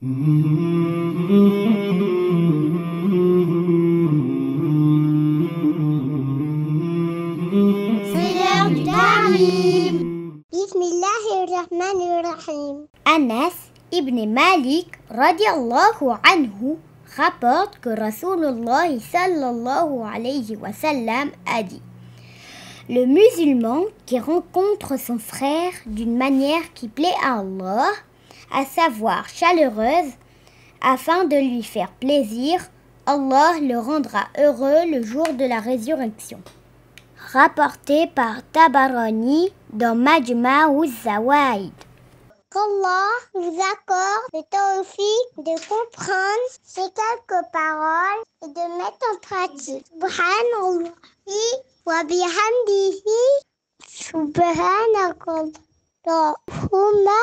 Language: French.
C'est l'heure du Karim. Bismillahirrahmanirrahim. Anas ibn Malik radiallahu anhu rapporte que Rasulullah sallallahu alayhi wa sallam a dit Le musulman qui rencontre son frère d'une manière qui plaît à Allah, à savoir chaleureuse, afin de lui faire plaisir, Allah le rendra heureux le jour de la résurrection. Rapporté par Tabarani dans Majma Zawaid. Qu'Allah vous accorde le tawfiq de comprendre ces quelques paroles et de mettre en pratique. Subhanallah wa bihamdihi subhanakallahumma